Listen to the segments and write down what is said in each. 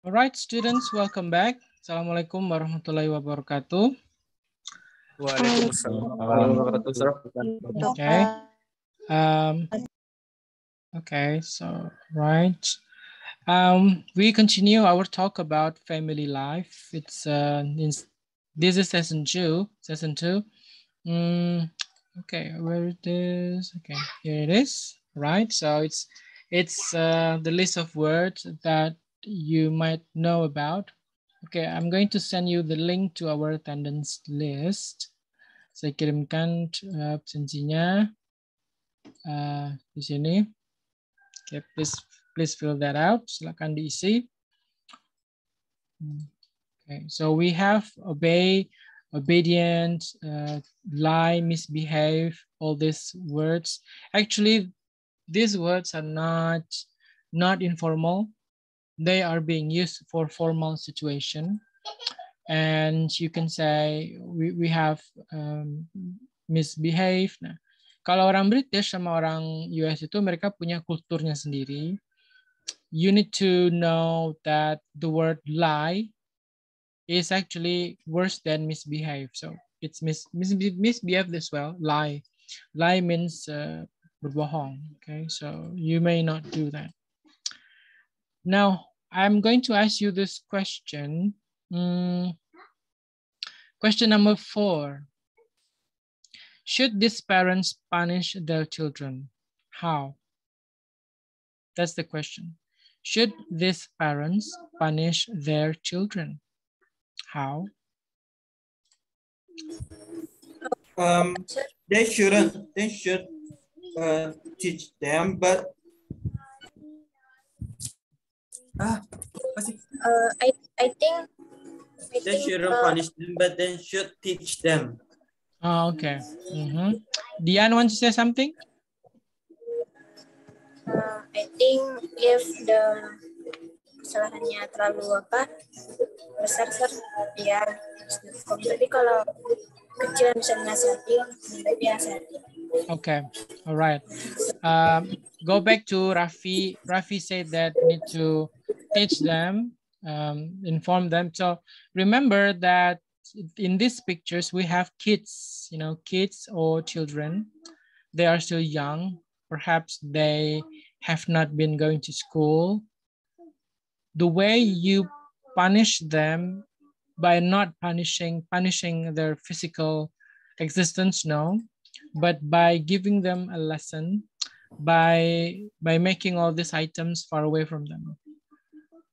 Alright, students, welcome back. Assalamualaikum warahmatullahi wabarakatuh. Waalaikumsalam warahmatullahi wabarakatuh. Okay. Um, okay, so right. Um, we continue our talk about family life. It's uh, in, this is session two. Session two. Mm, okay, where it is? Okay, here it is. Right. So it's it's uh, the list of words that you might know about. Okay, I'm going to send you the link to our attendance list. Saya kirimkan uh, absensinya uh, di sini. Okay, please please fill that out. Silakan diisi. Okay, so we have obey, obedient, uh, lie, misbehave, all these words. Actually, these words are not not informal they are being used for formal situation. And you can say we, we have um, misbehave. Nah, kalau orang British sama orang US itu mereka punya kulturnya sendiri. You need to know that the word lie is actually worse than misbehave. So it's mis, mis misbehave as well. Lie, lie means uh, berbohong. Okay, so you may not do that. Now, I'm going to ask you this question. Mm, question number four. Should these parents punish their children? How? That's the question. Should these parents punish their children? How? Um, they shouldn't. They should uh, teach them, but Ah, uh, I I think. I they shouldn't uh, punish them, but they should teach them. Oh, okay. Mm -hmm. Dian wants to say something? Uh, I think if the kesalahannya terlalu apa besar besar ya tapi kalau kecil bisa dinasihati lebih dinasihati Okay, all right. Um, go back to Rafi. Rafi said that need to teach them, um, inform them. So remember that in these pictures, we have kids, you know, kids or children. They are still young. Perhaps they have not been going to school. The way you punish them by not punishing punishing their physical existence, no, but by giving them a lesson, by by making all these items far away from them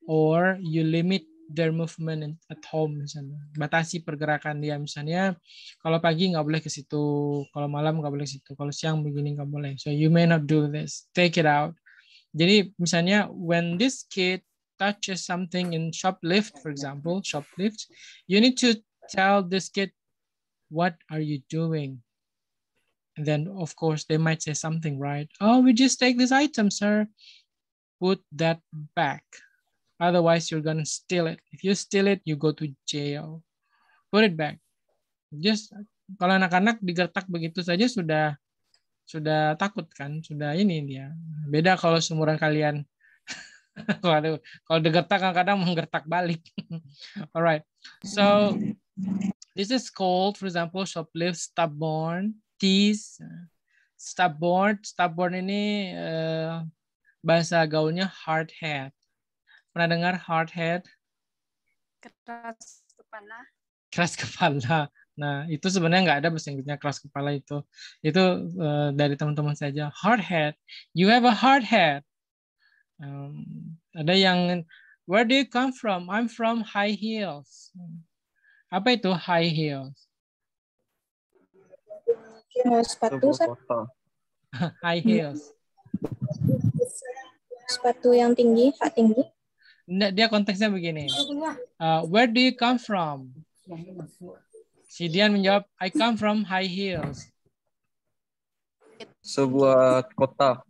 or you limit their movement at home misalnya. Batasi pergerakan dia misalnya kalau pagi nggak boleh ke situ kalau malam nggak boleh ke situ kalau siang begini nggak boleh. So you may not do this. Take it out. Jadi misalnya when this kid touches something in shoplift for example shoplift you need to tell this kid what are you doing? And then of course they might say something right? Oh we just take this item sir. Put that back Otherwise, you're gonna steal it. If you steal it, you go to jail. Put it back. Just kalau anak-anak digertak begitu saja sudah sudah takut kan, sudah ini dia. Beda kalau seumuran kalian. kalau kalau digertak kadang-kadang menggertak balik. Alright. So this is called, for example, shoplift, stubborn, tease, stubborn. Stubborn ini uh, bahasa gaulnya hard head. Pernah dengar hard head? Keras kepala. Keras kepala. Nah, itu sebenarnya nggak ada bahasa Inggrisnya keras kepala itu. Itu uh, dari teman-teman saja. Hard head. You have a hard head. Um, ada yang, where do you come from? I'm from high heels. Apa itu high heels? sepatu, high heels. Sepatu yang tinggi, hak tinggi dia konteksnya begini. Uh, where do you come from? Si Dian menjawab, I come from high heels. Sebuah kota.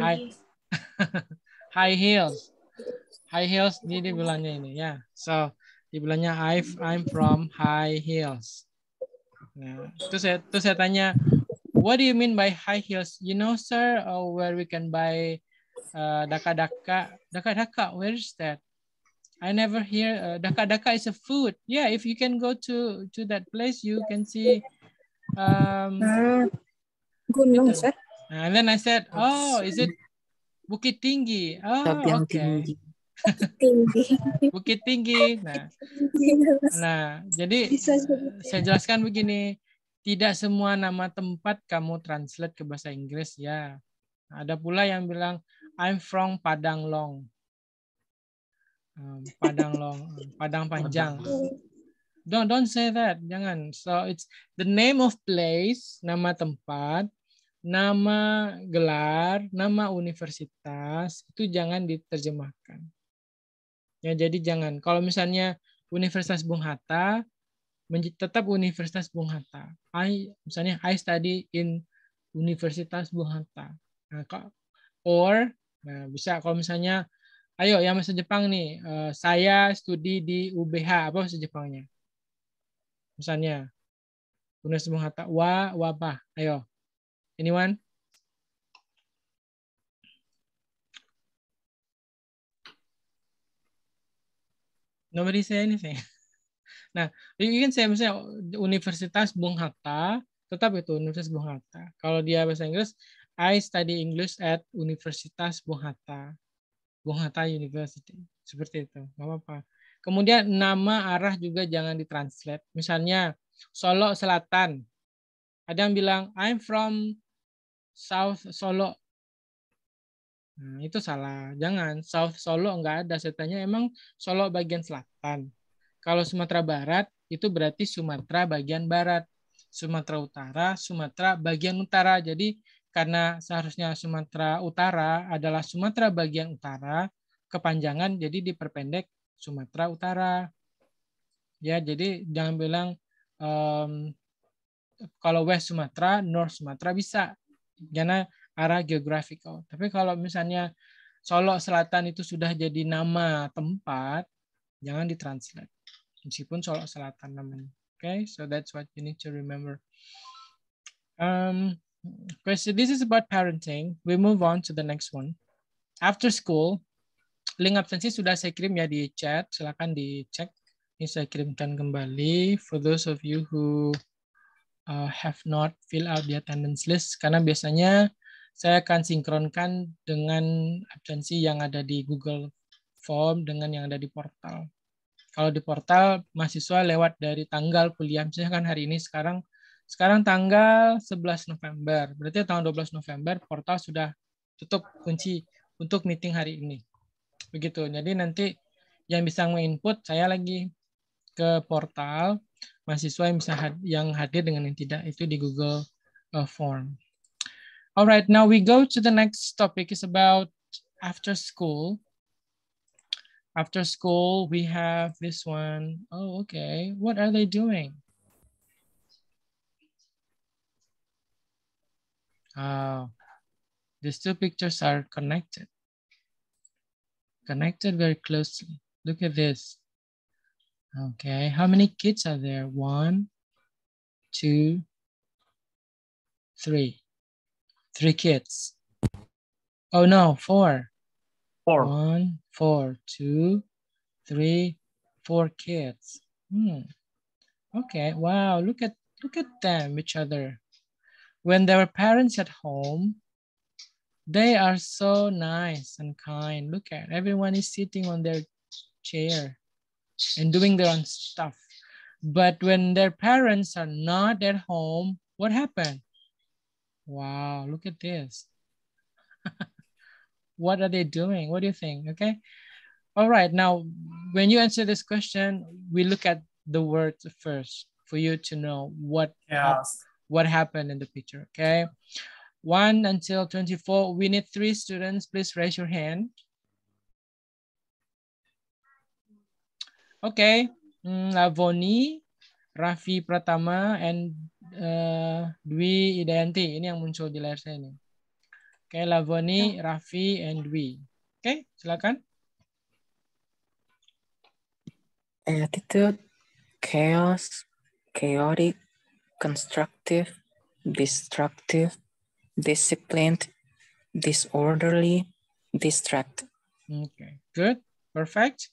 High, high heels. High heels, dia, dia bilangnya ini ya. So, dia bilangnya I, I'm from high heels. Nah, terus saya, terus saya tanya, what do you mean by high heels? You know, sir, uh, where we can buy uh, Daka Daka. Daka Daka, where is that? I never hear uh, daka daka is a food. Yeah, if you can go to to that place, you can see. Um, gunung. Sir. and then I said, oh, is it Bukit Tinggi? Oh, okay. tinggi. Bukit Tinggi. Nah, nah, jadi. saya jelaskan begini, tidak semua nama tempat kamu translate ke bahasa Inggris ya. Ada pula yang bilang I'm from Padang Long. Um, Padang Long, um, Padang Panjang. Don't don't say that, jangan. So it's the name of place, nama tempat, nama gelar, nama universitas itu jangan diterjemahkan. Ya jadi jangan. Kalau misalnya Universitas Bung Hatta tetap Universitas Bung Hatta. I misalnya I study in Universitas Bung Hatta. Nah, or nah, bisa kalau misalnya ayo yang bahasa Jepang nih, eh, saya studi di UBH apa bahasa Jepangnya? Misalnya Universitas Bung Hatta wa wa apa? Ayo. Anyone? Nobody say anything. Nah, you can say misalnya Universitas Bung Hatta, tetap itu Universitas Bung Hatta. Kalau dia bahasa Inggris, I study English at Universitas Bung Hatta. Bung Hatta University. Seperti itu. Nggak apa-apa. Kemudian nama arah juga jangan ditranslate. Misalnya Solo Selatan. Ada yang bilang, I'm from South Solo. Nah, itu salah. Jangan. South Solo enggak ada. Setannya emang Solo bagian selatan. Kalau Sumatera Barat, itu berarti Sumatera bagian barat. Sumatera Utara, Sumatera bagian utara. Jadi karena seharusnya Sumatera Utara adalah Sumatera bagian utara, kepanjangan jadi diperpendek Sumatera Utara. Ya, jadi jangan bilang em, kalau West Sumatera, North Sumatera bisa. Karena arah geographical. Tapi kalau misalnya Solo Selatan itu sudah jadi nama tempat, jangan ditranslate. Meskipun Solo Selatan namanya. Okay, so that's what you need to remember. Um, question. This is about parenting. We move on to the next one. After school, link absensi sudah saya kirim ya di chat. Silakan dicek. Ini saya kirimkan kembali. For those of you who uh, have not fill out the attendance list, karena biasanya saya akan sinkronkan dengan absensi yang ada di Google Form dengan yang ada di portal. Kalau di portal mahasiswa lewat dari tanggal kuliah, misalnya kan hari ini sekarang sekarang tanggal 11 November. Berarti tanggal 12 November portal sudah tutup kunci untuk meeting hari ini. Begitu. Jadi nanti yang bisa menginput saya lagi ke portal mahasiswa yang bisa had- yang hadir dengan yang tidak itu di Google uh, Form. Alright, now we go to the next topic is about after school. After school, we have this one. Oh, okay. What are they doing? Oh, these two pictures are connected. Connected very closely. Look at this. Okay, how many kids are there? One, two, three. Three kids. Oh no, four. Four. One, four, two, three, four kids. Hmm. Okay. Wow. Look at look at them, each other. When their parents at home, they are so nice and kind. Look at everyone is sitting on their chair and doing their own stuff. But when their parents are not at home, what happened? Wow, look at this. what are they doing? What do you think? Okay. All right. Now, when you answer this question, we look at the words first for you to know what Chaos. What happened in the picture. Okay. One until 24. We need three students. Please raise your hand. Okay. Mm, Lavoni, Raffi Pratama, and uh, Dwi Idayanti. Ini yang muncul di layar saya ini. Oke, okay, Lavoni, Raffi, and Dwi. Oke, okay, silakan. Attitude, chaos, chaotic, constructive, destructive, disciplined, disorderly, distracted. Okay, good, perfect.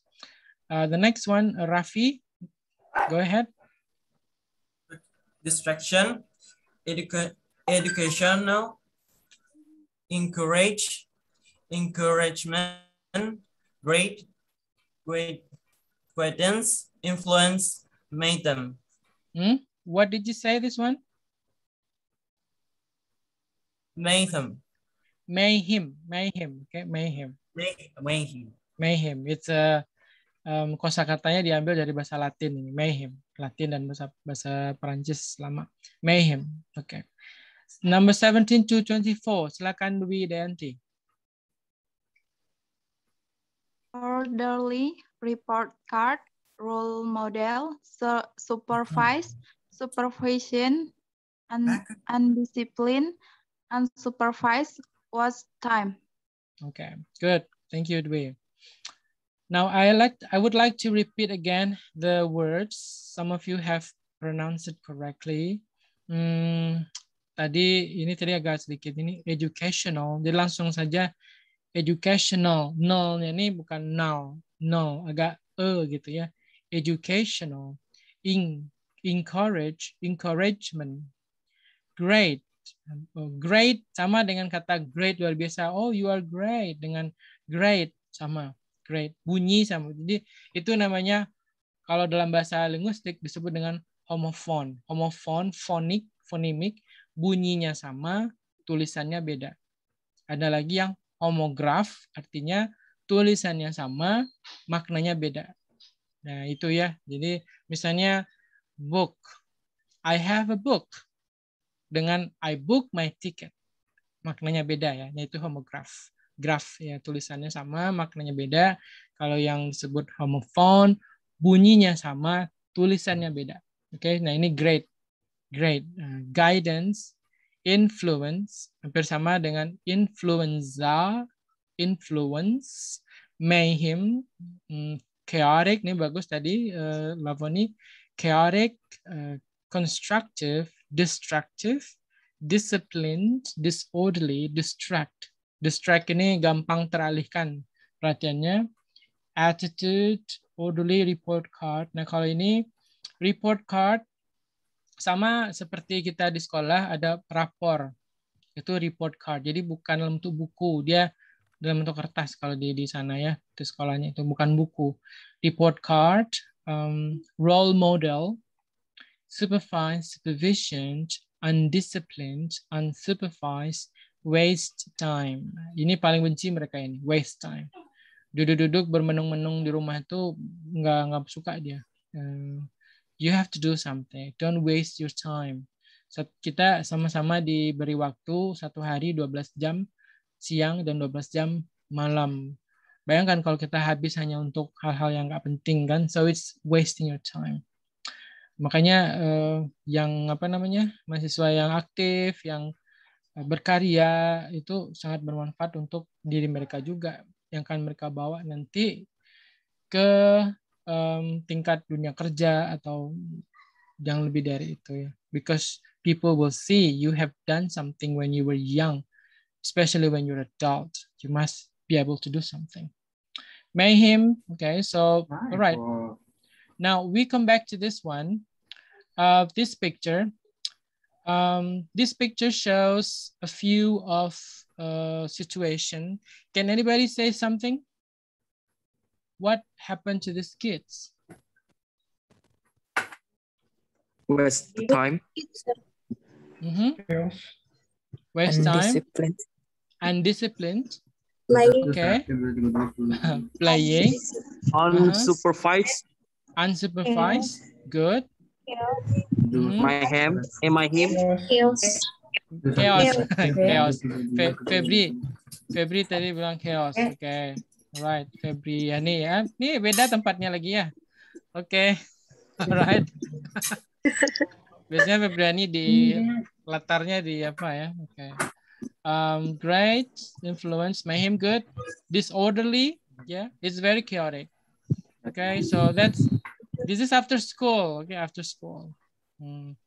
Uh, the next one, Rafi, go ahead. distraction, educa educational, encourage, encouragement, great, great, guidance, influence, made them. Hmm? What did you say this one? Mayhem. Mayhem, mayhem, okay, mayhem. May- Mayhem. Mayhem. It's a um, kosakatanya diambil dari bahasa Latin ini, mayhem. Latin dan bahasa bahasa Perancis lama. Mayhem. Oke. Number 17 to 24. Silakan Dwi Dayanti. orderly, report card, role model, su- supervise, supervision, un undisciplined, unsupervised, was time. Okay, good. Thank you, Dwi. Now I like I would like to repeat again the words. Some of you have pronounced it correctly. Hmm, tadi ini tadi agak sedikit ini educational. Jadi langsung saja educational. Null-nya ini bukan now. No, agak e gitu ya. Educational. In, encourage, encouragement. Great. Oh, Great sama dengan kata great luar biasa. Oh, you are great dengan great sama great. Bunyi sama. Jadi itu namanya kalau dalam bahasa linguistik disebut dengan homofon. Homofon, fonik, fonimik, bunyinya sama, tulisannya beda. Ada lagi yang homograf, artinya tulisannya sama, maknanya beda. Nah, itu ya. Jadi misalnya book. I have a book. Dengan I book my ticket. Maknanya beda ya, yaitu homograf. Graph ya, tulisannya sama, maknanya beda. Kalau yang disebut homophone, bunyinya sama, tulisannya beda. Oke, nah ini great. Great. Uh, guidance, influence, hampir sama dengan influenza, influence, mayhem, hmm, chaotic, ini bagus tadi, uh, Lavoni, chaotic, uh, constructive, destructive, disciplined, disorderly, distract. Distract ini gampang teralihkan perhatiannya. Attitude, orderly, report card. Nah kalau ini report card sama seperti kita di sekolah ada rapor. Itu report card. Jadi bukan dalam bentuk buku, dia dalam bentuk kertas kalau di di sana ya di sekolahnya itu bukan buku. Report card, um, role model, supervised, supervision, undisciplined, unsupervised, waste time. Ini paling benci mereka ini, waste time. Duduk-duduk bermenung-menung di rumah itu nggak nggak suka dia. Uh, you have to do something. Don't waste your time. Kita sama-sama diberi waktu satu hari 12 jam siang dan 12 jam malam. Bayangkan kalau kita habis hanya untuk hal-hal yang nggak penting kan, so it's wasting your time. Makanya eh, yang apa namanya mahasiswa yang aktif, yang berkarya itu sangat bermanfaat untuk diri mereka juga yang akan mereka bawa nanti ke um, tingkat dunia kerja atau yang lebih dari itu ya. Because people will see you have done something when you were young, especially when you're adult. You must be able to do something. Mayhem. Okay, so all right. Now we come back to this one. Uh, this picture. Um, this picture shows a few of uh, situation. Can anybody say something? What happened to these kids? Waste the time. Mhm. Waste time, Undisciplined. undisciplined, Playing. okay, playing, Unsupervised. unsupervised, good, Mhm. My ham. Am I him? Chaos. chaos, chaos. Fe Febri, Febri tadi bilang chaos, oke, okay. alright, Febri ya nih ya, nih beda tempatnya lagi ya, oke, okay. alright. Biasanya Febriani di latarnya di apa ya, oke. Okay. Um, great influence, made him good, disorderly, yeah, it's very chaotic. Okay, so that's this is after school. Okay, after school. Hmm.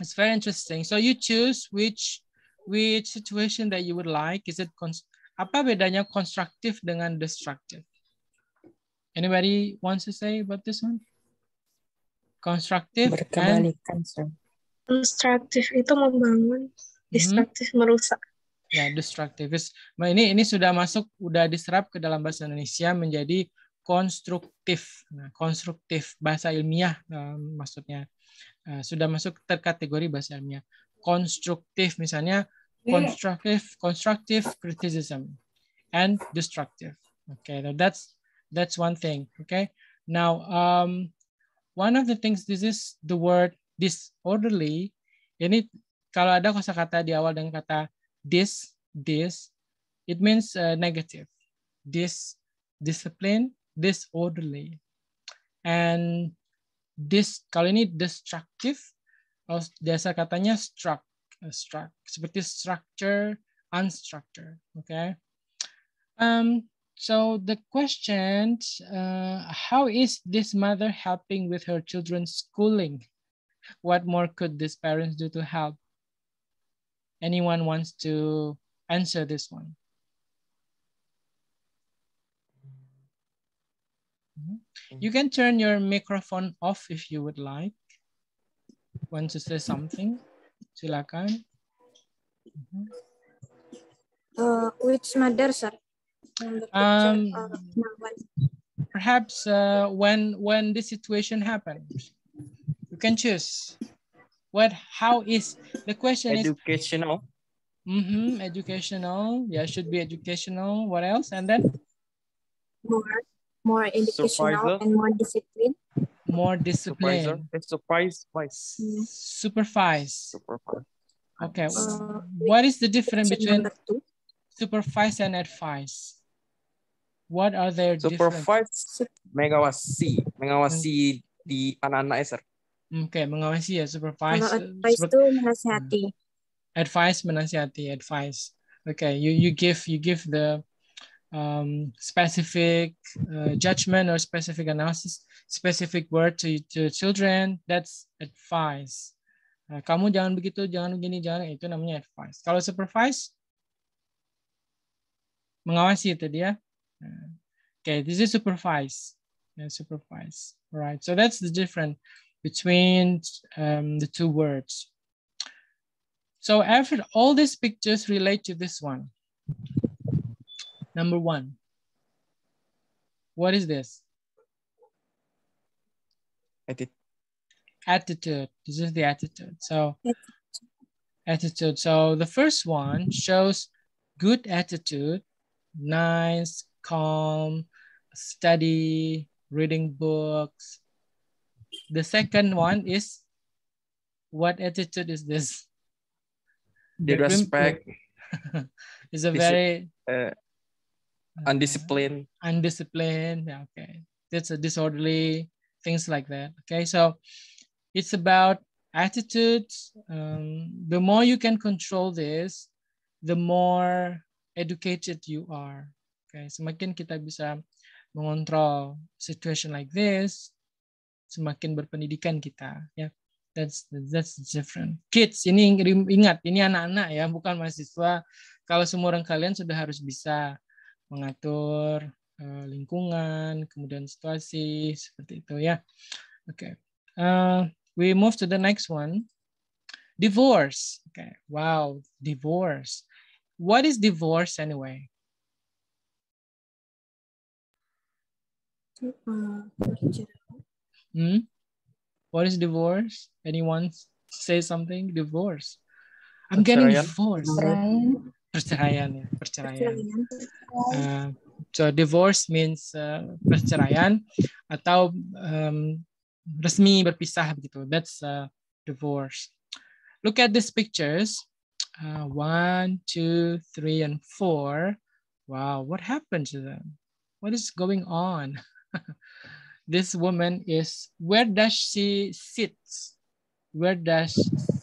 It's very interesting. So you choose which which situation that you would like. Is it cons- apa bedanya constructive dengan destructive? Anybody wants to say about this one? Constructive and Berkebalikan, sir. Konstruktif itu membangun, destruktif merusak. ya destructive. Is- Nah, ini ini sudah masuk, udah diserap ke dalam bahasa Indonesia menjadi konstruktif. Nah, konstruktif bahasa ilmiah eh, maksudnya Eh, sudah masuk terkategori bahasa ilmiah. Konstruktif misalnya constructive constructive criticism and destructive. Okay, now that's that's one thing. Okay, now um, one of the things this is the word disorderly. Ini kalau ada kosakata di awal dengan kata this, this, it means uh, negative. This, discipline, disorderly. And this, kalau ini destructive, dasar katanya struck, uh, struck, seperti structure, unstructured, okay? Um, so the question, uh, how is this mother helping with her children's schooling? What more could these parents do to help? Anyone wants to answer this one? Mhm. You can turn your microphone off if you would like. Want to say something? Silakan. Mhm. Uh, which mother, sir? Um, uh. Perhaps uh, when when this situation happens, you can choose. What? How is the question? Is Educational. mhm, educational. Yeah, should be educational. What else? And then more, more educational Supervisor. and more discipline. more Supervisor. discipline. Eh, Supervise. Vice. Supervise. Supervise. Okay. Uh, What is the difference between supervise and advise? What are their difference? Supervise. Mengawasi. Mengawasi di anak-anak sir. Oke, mengawasi ya supervise. Kalau uh, advice super- itu menasihati. advice menasihati advice. Okay you you give you give the um, specific uh, judgment or specific analysis specific word to to children. That's advice. Nah, kamu jangan begitu jangan begini jangan itu namanya advice. Kalau supervise mengawasi itu dia. Nah, okay this is supervise. Yeah, supervise. All right so that's the difference between um, the two words so after all these pictures relate to this one. Number one. What is this? Edit. Attitude. This is the attitude. So attitude. So the first one shows good attitude, nice, calm, study, reading books. The second one is what attitude is this? The respect. It's a very Uh, undisciplined. undisciplined. Yeah, okay. That's a disorderly, things like that. Okay, so it's about attitudes. Um, the more you can control this, the more educated you are. Okay, semakin kita bisa mengontrol situation like this, semakin berpendidikan kita. Ya, that's that's different. Kids, ini ingat, ini anak-anak ya, bukan mahasiswa. Kalau semua orang kalian sudah harus bisa mengatur eh, lingkungan, kemudian situasi seperti itu ya. Oke. Eh, we move to the next one. Divorce. Okay. Wow, divorce. What is divorce anyway? Uh. Hmm? What is divorce? Anyone say something? Divorce. I'm getting Perceraian. divorced. Perceraian ya, perceraian. Perceraian. Uh, so divorce means uh, perceraian atau um, resmi berpisah begitu. That's uh, divorce. Look at these pictures. Uh, one, two, three, and four. Wow, what happened to them? What is going on? this woman is, where does she sit? Where does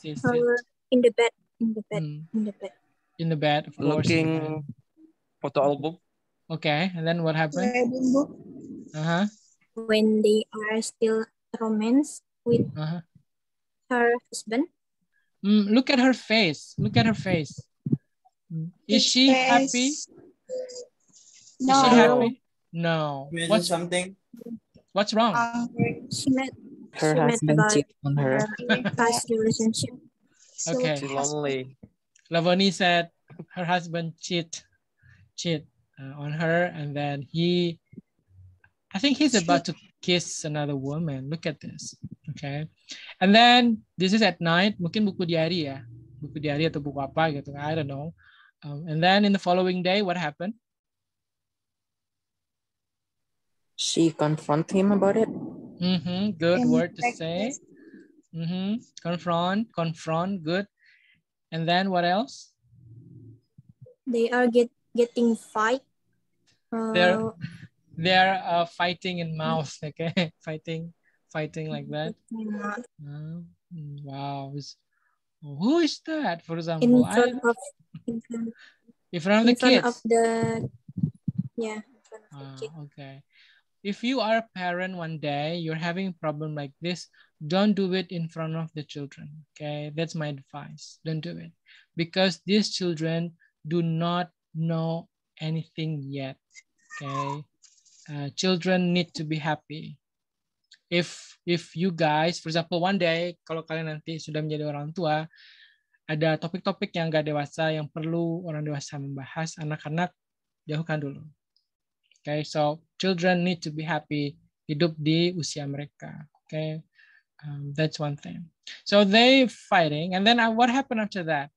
she sit? Uh, in the bed. In the bed. Hmm, In the bed. in the bed, of course. in the bed. Looking photo album. Okay, and then what happened? Wedding book. Uh-huh, When they are still romance with uh-huh. her husband. Mm, look at her face. Look at her face. Is she happy? Is No. she happy? No. Imagine What's something. What's wrong? Um, She met Her she husband about cheat on her. her past relationship. So Okay. Too lonely. Lavoni said her husband cheat, cheat uh, on her, and then he, I think he's about to kiss another woman. Look at this, okay? And then this is at night. Mungkin buku diary ya, buku diary atau buku apa gitu. I don't know. Um, and then in the following day, what happened? She confront him about it. Mm-hmm. Good in word to say. practice, Mm-hmm. Confront, confront. Good. And then what else? they are get getting fight. They're Uh, they're uh, fighting in mouth. Okay, fighting, fighting like that. mm, wow. It's- Who is that? For in example, I, front of in front, in front of in the front kids. of the yeah in front of the Ah, okay. If you are a parent one day, you're having a problem like this, don't do it in front of the children. Okay, that's my advice. Don't do it because these children do not know anything yet. Okay, uh, children need to be happy. If if you guys, for example, one day kalau kalian nanti sudah menjadi orang tua, ada topik-topik yang gak dewasa yang perlu orang dewasa membahas, anak-anak jauhkan dulu. Okay, so children need to be happy hidup di usia mereka. Okay, um, that's one thing. So they fighting, and then uh, what happened after that?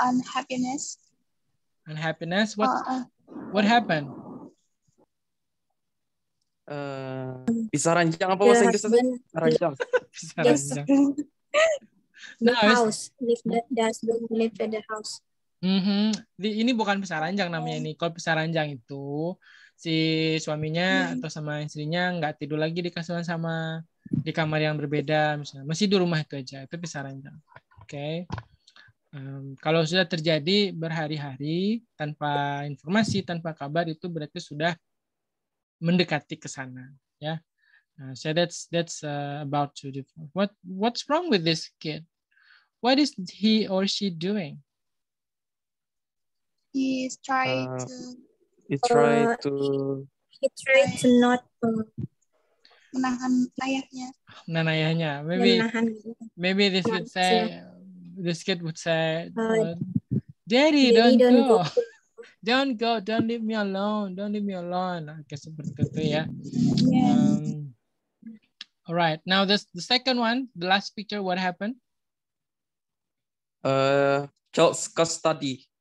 unhappiness. Unhappiness. What Uh, uh, what happened? Eh, bisa ranjang apa The bahasa Inggris? Ranjang. Bisa ranjang. the No, house live the, the husband live at the house. Mhm. Di- ini bukan pisah ranjang namanya ini. Kalau pisah ranjang itu si suaminya atau sama istrinya nggak tidur lagi di kasur yang sama di kamar yang berbeda misalnya masih di rumah itu aja itu pisah ranjang. Oke. Em, kalau sudah terjadi berhari-hari tanpa informasi tanpa kabar itu berarti sudah mendekati ke sana ya. Nah, so that's that's uh, about to do. What what's wrong with this kid? What is he or she doing? He's trying Uh, to He try Uh, to He tried to not uh, menahan ayahnya. Nah, ayahnya. Maybe menahan maybe this would say this kid would say, uh, Uh, Daddy, Daddy, don't, don't go. go. don't go, don't leave me alone, don't leave me alone. Oke, seperti itu ya. Yeah. Um, all right. Now this the second one, the last picture, what happened? uh, child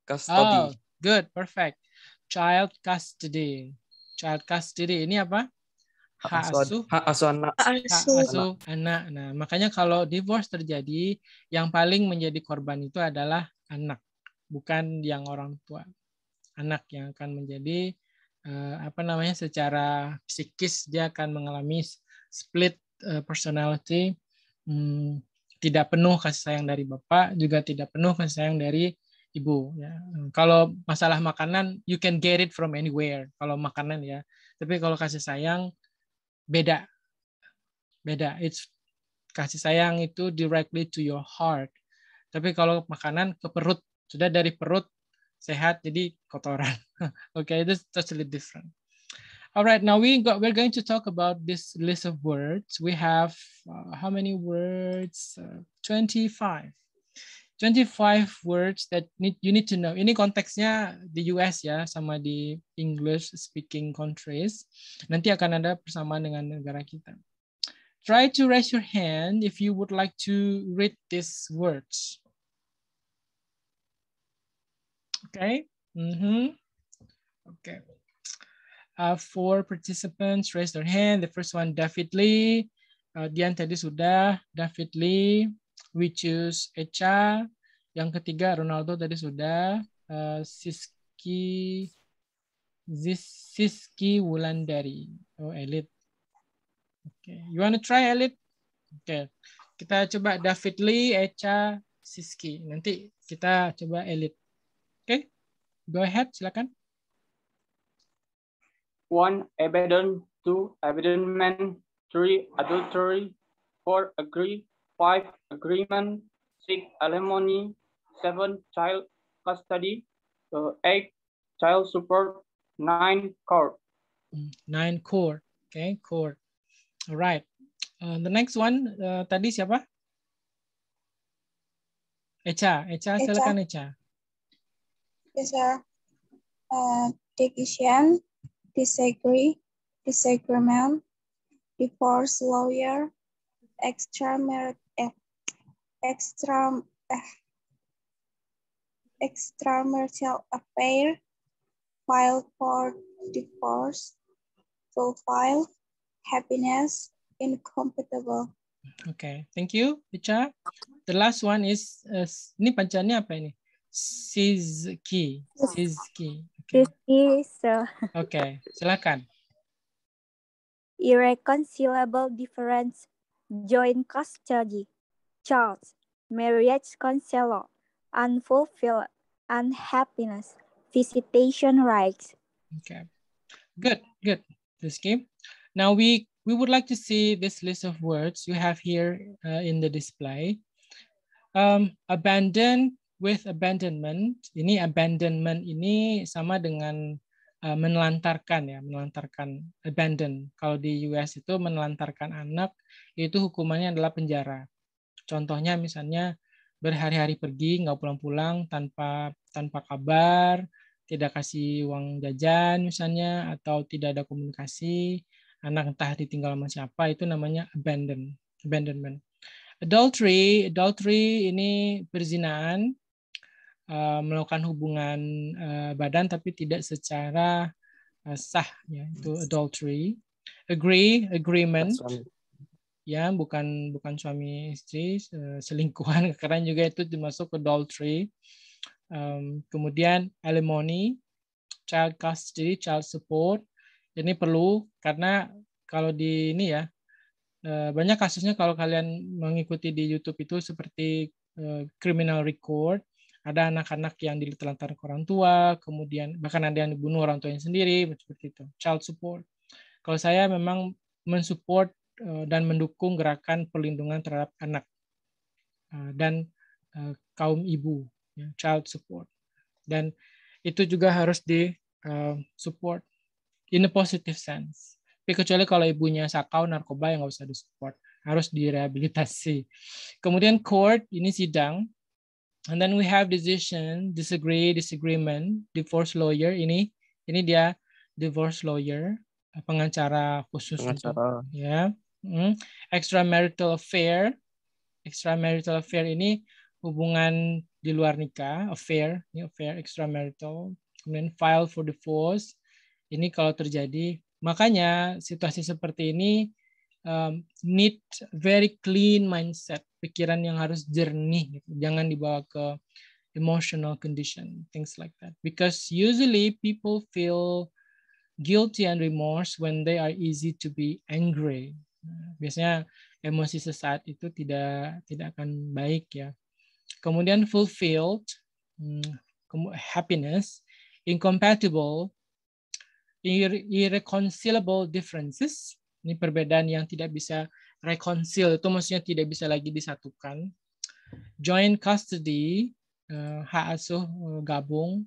custody. Oh, good, perfect. Child custody. Child custody ini apa? Hak asuh Hak asuh anak. hak asuh asuh anak. Nah, makanya kalau divorce terjadi, yang paling menjadi korban itu adalah anak, bukan yang orang tua. Anak yang akan menjadi eh, apa namanya secara psikis dia akan mengalami split eh, personality, hmm, tidak penuh kasih sayang dari bapak, juga tidak penuh kasih sayang dari ibu. Ya. Kalau masalah makanan, you can get it from anywhere. Kalau makanan ya, tapi kalau kasih sayang beda. Beda. It's kasih sayang itu directly to your heart. Tapi kalau makanan ke perut sudah dari perut sehat jadi kotoran. Okay is totally different. All right now we got we're going to talk about this list of words. We have uh, how many words? Uh, 25 25 words that need, you need to know. Ini konteksnya di US ya, sama di English speaking countries. Nanti akan ada persamaan dengan negara kita. Try to raise your hand if you would like to read these words. Okay. Mhm. Okay. Uh, four participants raise their hand. The first one, David Lee. Uh, Dian tadi sudah. David Lee. We choose Echa. Yang ketiga, Ronaldo tadi sudah. Uh, Siski. Zis- Siski Wulandari. Oh, Elite. Okay. You want to try Elite? Oke. Kita coba David Lee, Echa, Siski. Nanti kita coba Elite. Oke. Go ahead, silakan. One, abandon. Two, abandonment. Three, adultery. Four, agree. Five, agreement. Six, alimony. Seven, child custody. Uh, eight, child support. Nine, court. Mm, Nine court. Okay, court. All right. Uh, the next one uh, tadi siapa? Echa. Echa, Echa. silakan Echa. Yes, sir. Uh, decision, disagree, disagreement, divorce lawyer, extramarital, extra, eh, extramarital affair, file for divorce, fulfill, happiness, incompatible. Okay, thank you, Echa. The last one is uh, ini panjangnya apa ini? Sizki. Sizki. Okay. Is uh, okay, silakan. irreconcilable difference, joint custody, child, marriage counselor, unfulfilled, unhappiness, visitation rights. Okay, good, good. Rizky. Now we we would like to see this list of words you have here uh, in the display. Um, abandon with abandonment. Ini abandonment ini sama dengan uh, menelantarkan ya, menelantarkan abandon. Kalau di US itu menelantarkan anak itu hukumannya adalah penjara. Contohnya misalnya berhari-hari pergi nggak pulang-pulang tanpa tanpa kabar, tidak kasih uang jajan misalnya atau tidak ada komunikasi, anak entah ditinggal sama siapa itu namanya abandon, abandonment. Adultery, adultery ini perzinaan, uh, melakukan hubungan uh, badan tapi tidak secara uh, sah ya itu adultery. Agree, agreement. Ya bukan bukan suami istri uh, selingkuhan. Karena juga itu dimasuk adultery. Um, kemudian alimony, child custody, child support. Ini perlu karena kalau di ini ya eh, banyak kasusnya kalau kalian mengikuti di YouTube itu seperti eh, criminal record. Ada anak-anak yang ditelantarkan ke orang tua kemudian bahkan ada yang dibunuh orang tuanya sendiri seperti itu. Child support. Kalau saya memang mensupport dan mendukung gerakan perlindungan terhadap anak eh, dan eh, kaum ibu ya, child support dan itu juga harus di eh, support in a positive sense. Tapi kecuali kalau ibunya sakau narkoba yang nggak usah disupport, harus direhabilitasi. Kemudian court ini sidang, and then we have decision, disagree, disagreement, divorce lawyer ini ini dia divorce lawyer, pengacara khusus untuk Pengacara. ya. Hmm. Extramarital affair, extramarital affair ini hubungan di luar nikah, affair, ini affair extramarital. Kemudian file for divorce, ini kalau terjadi makanya situasi seperti ini um, need very clean mindset pikiran yang harus jernih gitu. jangan dibawa ke emotional condition things like that because usually people feel guilty and remorse when they are easy to be angry biasanya emosi sesaat itu tidak tidak akan baik ya kemudian fulfilled hmm, happiness incompatible irre- irreconcilable differences. Ini perbedaan yang tidak bisa reconcile, itu maksudnya tidak bisa lagi disatukan. Joint custody, eh, hak asuh eh, gabung.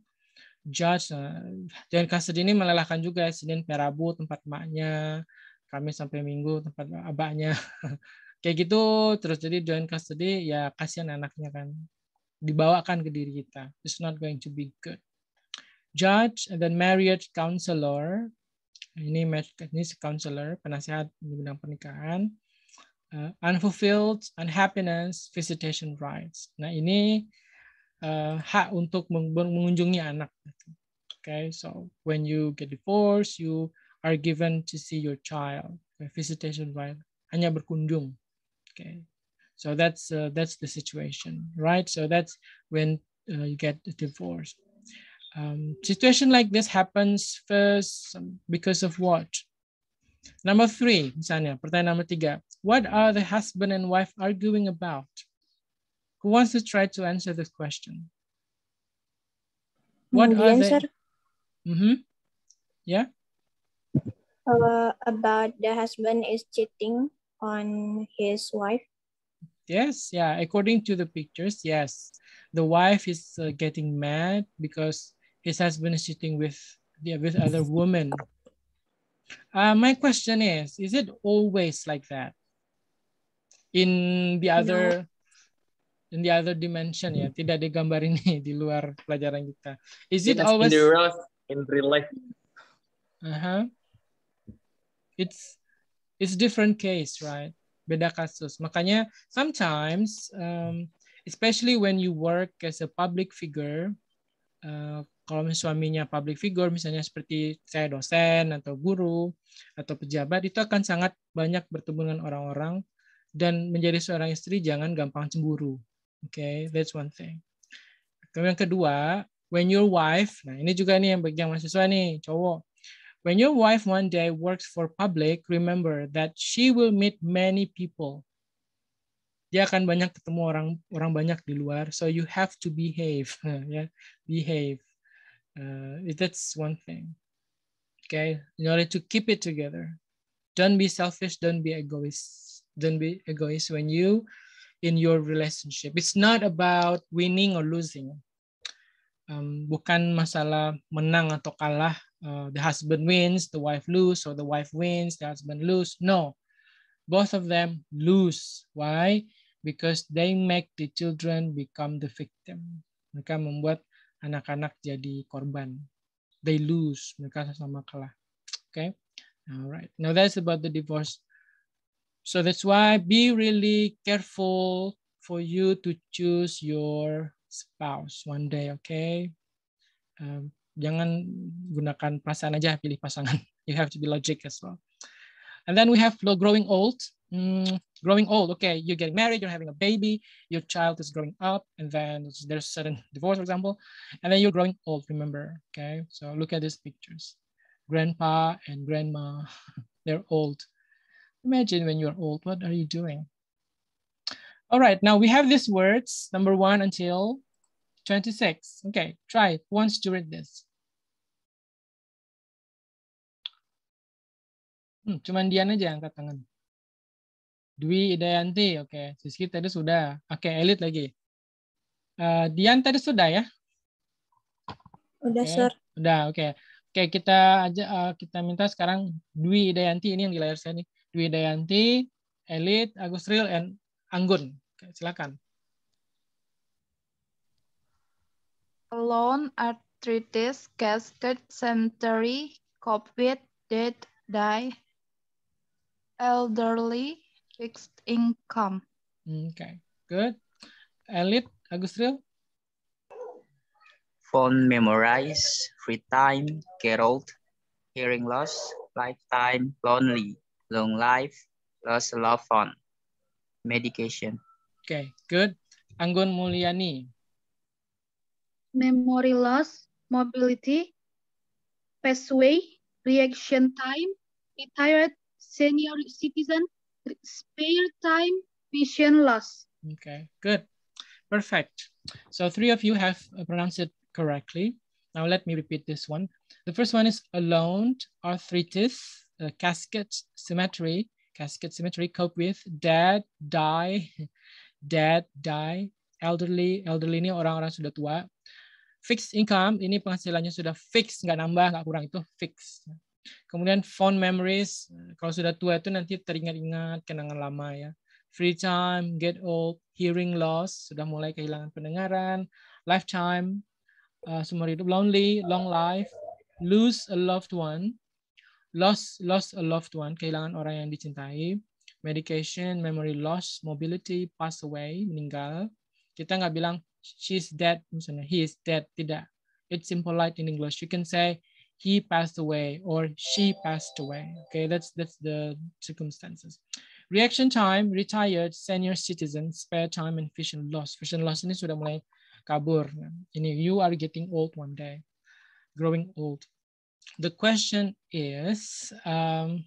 Judge, eh, joint custody ini melelahkan juga, Senin sampai Rabu tempat maknya, Kamis sampai Minggu tempat abahnya. Kayak gitu, terus jadi joint custody, ya kasihan anaknya kan. Dibawakan ke diri kita. It's not going to be good judge and then marriage counselor ini ini counselor penasihat di bidang pernikahan Uh, unfulfilled unhappiness visitation rights nah ini uh, hak untuk meng- mengunjungi anak okay so when you get divorced you are given to see your child okay, visitation right hanya berkunjung okay so that's uh, that's the situation right so that's when uh, you get a divorce um, situation like this happens first because of what? Number three, misalnya, pertanyaan nomor tiga. What are the husband and wife arguing about? Who wants to try to answer this question? What The are answer they? Mhm. Yeah. Uh, about the husband is cheating on his wife. Yes. Yeah. According to the pictures, yes. The wife is uh, getting mad because his husband is cheating with yeah, with other women. Uh, my question is, is it always like that? In the other in the other dimension ya, tidak digambar ini di luar pelajaran kita. Is it Yes, always in the real, in real life? Uh-huh. It's it's different case, right? Beda kasus. Makanya sometimes, um, especially when you work as a public figure, uh, kalau suaminya public figure, misalnya seperti saya dosen atau guru atau pejabat, itu akan sangat banyak bertemu dengan orang-orang dan menjadi seorang istri jangan gampang cemburu. Oke, okay, that's one thing. Kemudian kedua, when your wife, nah ini juga nih yang bagi yang mahasiswa nih, cowok. When your wife one day works for public, remember that she will meet many people. Dia akan banyak ketemu orang orang banyak di luar, so you have to behave, yeah? behave. Uh, that's one thing. Okay, in order to keep it together, don't be selfish, don't be egoist, don't be egoist when you in your relationship. It's not about winning or losing. Um, bukan masalah menang atau kalah. Uh, the husband wins, the wife lose, or the wife wins, the husband lose. No, both of them lose. Why? Because they make the children become the victim. Mereka membuat anak-anak jadi korban. They lose. Mereka sama kalah. Okay. All right. Now that's about the divorce So that's why be really careful for you to choose your spouse one day, okay? Um, jangan gunakan perasaan aja pilih pasangan. You have to be logic as well. And then we have growing old. Mm, growing old, okay, you're getting married, you're having a baby, your child is growing up, and then there's sudden divorce, for example, and then you're growing old, remember, okay? So look at these pictures. Grandpa and grandma, they're old. Imagine when you're old, what are you doing? All right, now we have these words, number one until 26. Okay, try once to read this. Hmm, cuman Dian aja angkat tangan. Dwi Idayanti, oke. Okay. Siski tadi sudah. Oke, okay, Elit lagi. Uh, Dian tadi sudah ya? Udah, okay. Sir. Udah, oke. Okay. Oke, okay, kita aja uh, kita minta sekarang Dwi Idayanti ini yang di layar saya nih. Dwi Dayanti, Elit, Agus Ril, and Anggun. Silakan. Alone, arthritis, casket, cemetery, COVID, dead, die, elderly, fixed income. Okay, good. Elit, Agustil? Phone memorize, free time, get old, hearing loss, lifetime, lonely long life, lost a loved one, medication. Okay, good. Anggun Mulyani. Memory loss, mobility, pathway, reaction time, retired senior citizen, spare time, vision loss. Okay, good. Perfect. So three of you have pronounced it correctly. Now let me repeat this one. The first one is alone, arthritis, uh, casket symmetry, casket symmetry, cope with, dad, die, dad, die, elderly, elderly ini orang-orang sudah tua. Fixed income, ini penghasilannya sudah fix, nggak nambah, nggak kurang, itu fix. Kemudian fond memories, kalau sudah tua itu nanti teringat-ingat kenangan lama ya. Free time, get old, hearing loss, sudah mulai kehilangan pendengaran. Lifetime, uh, hidup, lonely, long life, lose a loved one, lost lost a loved one, kehilangan orang yang dicintai, medication, memory loss, mobility, pass away, meninggal. Kita nggak bilang she's dead, misalnya he is dead, tidak. It's impolite in English. You can say he passed away or she passed away. Okay, that's that's the circumstances. Reaction time, retired, senior citizen, spare time, and vision loss. Vision loss ini sudah mulai kabur. Ini you are getting old one day, growing old the question is, um,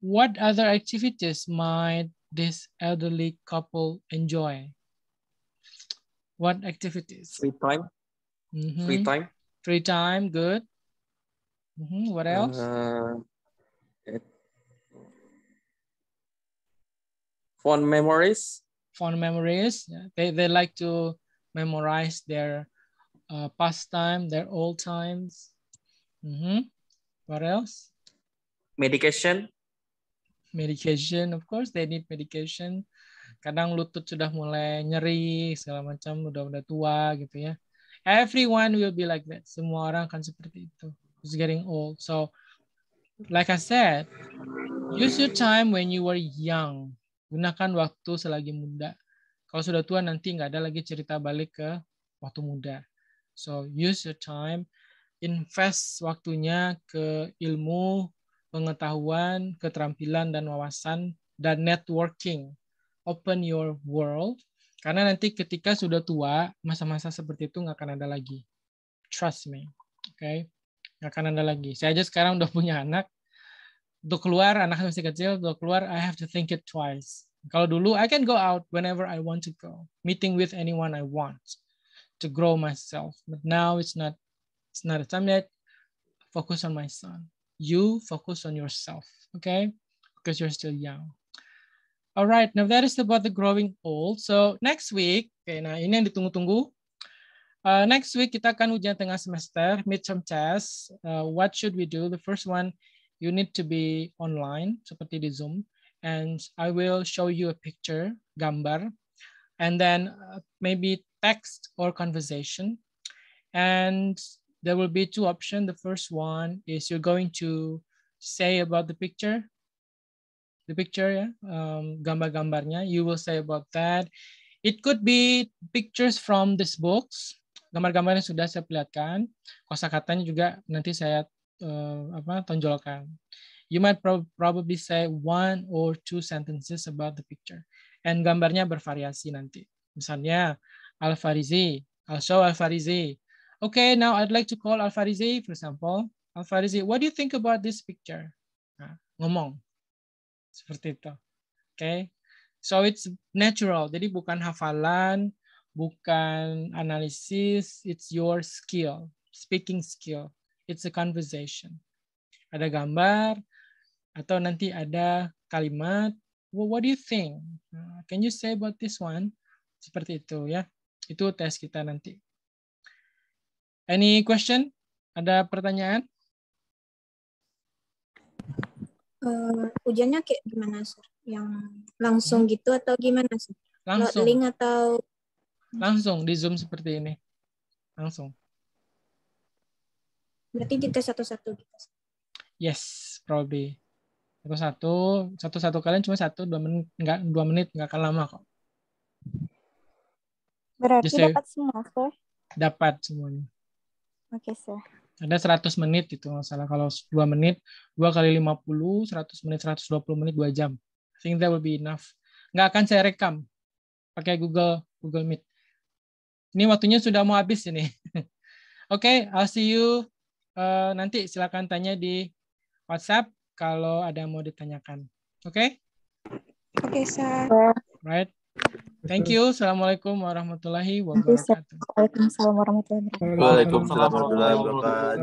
what other activities might this elderly couple enjoy? What activities? Free time. Mm -hmm. Free time. Free time, good. Mm -hmm. What else? Uh, fond memories. Fond memories. Yeah. They, they like to memorize their uh, pastime, their old times. Mm -hmm. What else? Medication. Medication, of course they need medication. Kadang lutut sudah mulai nyeri, segala macam, udah udah tua gitu ya. Everyone will be like that. Semua orang akan seperti itu. It's getting old. So, like I said, use your time when you were young. Gunakan waktu selagi muda. Kalau sudah tua nanti nggak ada lagi cerita balik ke waktu muda. So use your time, invest waktunya ke ilmu, pengetahuan, keterampilan dan wawasan dan networking. Open your world. Karena nanti ketika sudah tua, masa-masa seperti itu nggak akan ada lagi. Trust me. Oke. Okay? Nggak akan ada lagi. Saya aja sekarang udah punya anak. Untuk keluar, anak masih kecil, untuk keluar, I have to think it twice. Kalau dulu, I can go out whenever I want to go. Meeting with anyone I want to grow myself. But now it's not, it's not a time yet. Focus on my son. You focus on yourself, okay? Because you're still young. All right, now that is about the growing old. So next week, okay, nah ini yang ditunggu-tunggu. Uh, next week kita akan ujian tengah semester, midterm test. Uh, what should we do? The first one, you need to be online, seperti di Zoom. And I will show you a picture, gambar. And then uh, maybe text or conversation. And there will be two options. The first one is you're going to say about the picture the picture ya, um, gambar-gambarnya. You will say about that. It could be pictures from this books. Gambar-gambarnya sudah saya perlihatkan. Kosakatanya juga nanti saya uh, apa tonjolkan. You might pro probably say one or two sentences about the picture. And gambarnya bervariasi nanti. Misalnya Al-Farizi. I'll show Al-Farizi. Okay, now I'd like to call Al-Farizi, for example. Al-Farizi, what do you think about this picture? Nah, ngomong. Seperti itu. Oke. Okay? So it's natural. Jadi bukan hafalan, bukan analisis, it's your skill, speaking skill. It's a conversation. Ada gambar atau nanti ada kalimat. Well, what do you think? Can you say about this one? Seperti itu ya. Itu tes kita nanti. Any question? Ada pertanyaan? Uh, ujiannya kayak gimana sir? Yang langsung gitu atau gimana sih? Langsung. Link atau langsung di Zoom seperti ini. Langsung. Berarti tes satu-satu gitu. Yes, probably. Satu-satu, satu-satu kalian cuma satu dua menit, enggak dua menit nggak akan lama kok. Berarti Just dapat semua, sir? Dapat semuanya. Oke, okay, sir. Ada 100 menit itu nggak salah. Kalau 2 menit, 2 kali 50, 100 menit, 120 menit, 2 jam. I think that will be enough. Nggak akan saya rekam. Pakai Google Google Meet. Ini waktunya sudah mau habis ini. Oke, okay, I'll see you. Uh, nanti silakan tanya di WhatsApp kalau ada yang mau ditanyakan. Oke? Okay? Oke, okay, sir. Right. Thank you. Assalamualaikum warahmatullahi wabarakatuh. Waalaikumsalam warahmatullahi wabarakatuh. Waalaikumsalam warahmatullahi wabarakatuh.